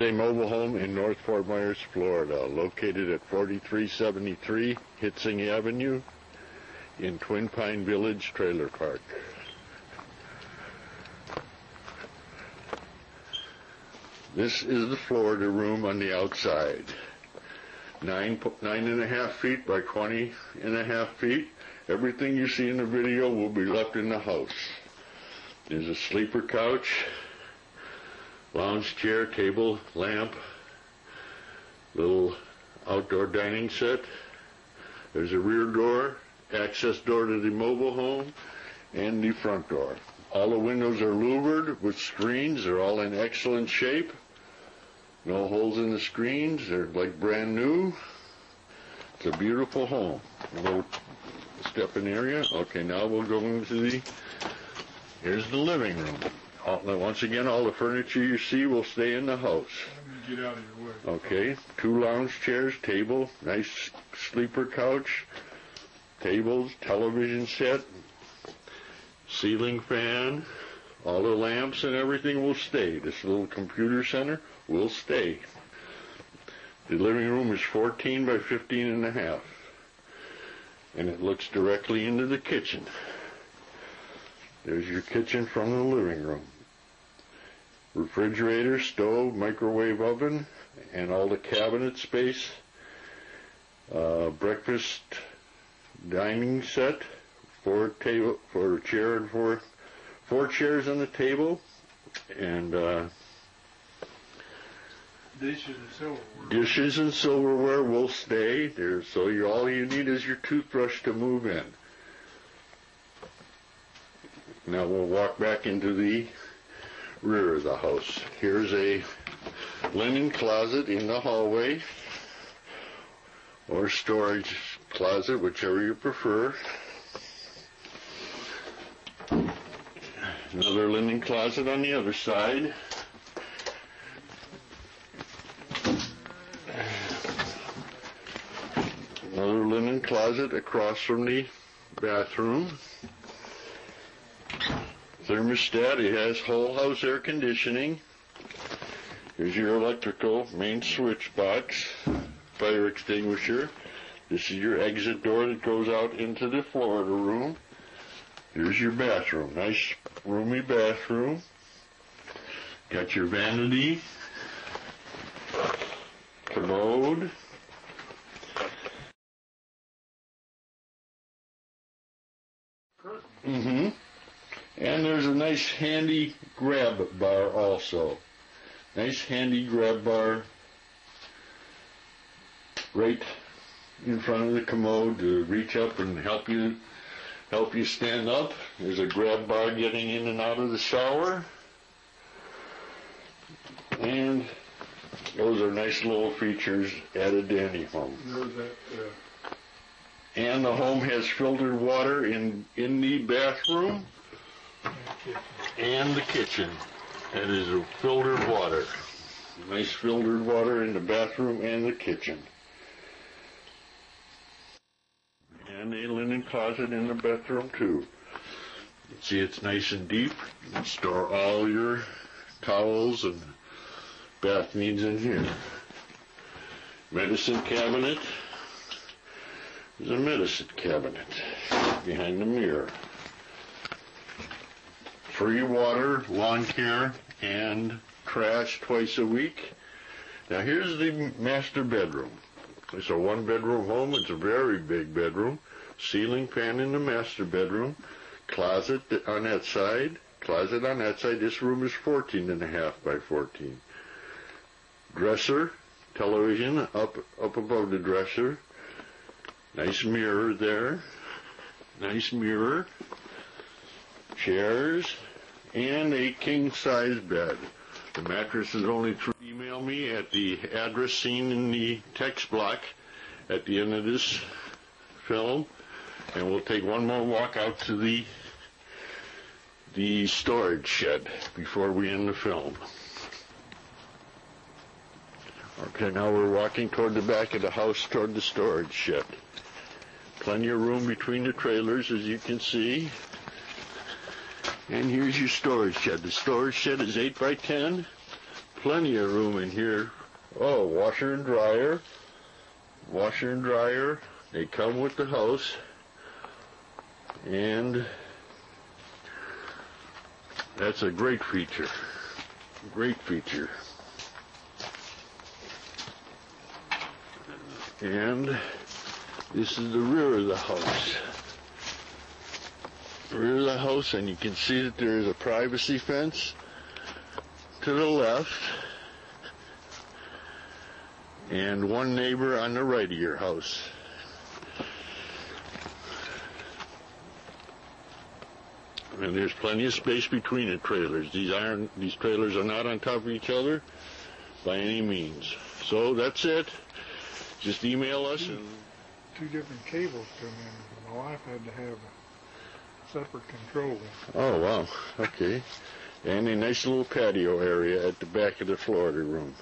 A mobile home in North Fort Myers, Florida, located at 4373 Hitzing Avenue in Twin Pine Village Trailer Park. This is the Florida room on the outside. Nine, nine and a half feet by 20 and a half feet. Everything you see in the video will be left in the house. There's a sleeper couch, lounge chair, table, lamp, little outdoor dining set. There's a rear door, access door to the mobile home, and the front door. All the windows are louvered with screens. They're all in excellent shape. No holes in the screens. They're like brand new. It's a beautiful home. A little step-in area. Okay, now we'll go into the, here's the living room. Uh, all, once again, all the furniture you see will stay in the house. Get out of your way. Okay, two lounge chairs, table, nice sleeper couch, tables, television set, ceiling fan, all the lamps and everything will stay. This little computer center will stay. The living room is 14 by 15 and a half. And it looks directly into the kitchen. There's your kitchen from the living room. Refrigerator, stove, microwave oven, and all the cabinet space. Uh, breakfast dining set, four table, for a chair and four, four chairs on the table, and uh, Dishes and silverware. dishes and silverware will stay there. So you all you need is your toothbrush to move in. Now we'll walk back into the rear of the house. Here's a linen closet in the hallway or storage closet, whichever you prefer. Another linen closet on the other side. Another linen closet across from the bathroom. Thermostat, it has whole house air conditioning. Here's your electrical main switch box, fire extinguisher. This is your exit door that goes out into the Florida room. Here's your bathroom. Nice roomy bathroom. Got your vanity, commode. hmm And there's a nice handy grab bar also. Nice handy grab bar right in front of the commode to reach up and help you help you stand up. There's a grab bar getting in and out of the shower. And those are nice little features added to any home. And the home has filtered water in, in the bathroom. And the kitchen. That is a filtered water. Nice filtered water in the bathroom and the kitchen. And a linen closet in the bathroom too. See, it's nice and deep. You can store all your towels and bath needs in here. Medicine cabinet. There's a medicine cabinet behind the mirror. Free water, lawn care, and trash twice a week. Now here's the master bedroom. It's a one bedroom home. It's a very big bedroom. Ceiling fan in the master bedroom. Closet on that side. Closet on that side. This room is 14 and a half by 14. Dresser, television up up above the dresser. Nice mirror there. Nice mirror. Chairs and a king size bed. The mattress is only three. Email me at the address seen in the text block at the end of this film, and we'll take one more walk out to the the storage shed before we end the film. Okay, now we're walking toward the back of the house toward the storage shed. Plenty of room between the trailers, as you can see. And here's your storage shed. The storage shed is 8 by 10 plenty of room in here. Oh, washer and dryer. Washer and dryer. They come with the house. And that's a great feature. Great feature. And this is the rear of the house. Rear of the house, and you can see that there is a privacy fence to the left, and one neighbor on the right of your house. And there's plenty of space between the trailers. These aren't these trailers are not on top of each other by any means. So that's it. Just email us and Two different cables come in. My wife had to have a separate control. Oh wow, okay. And a nice little patio area at the back of the Florida room.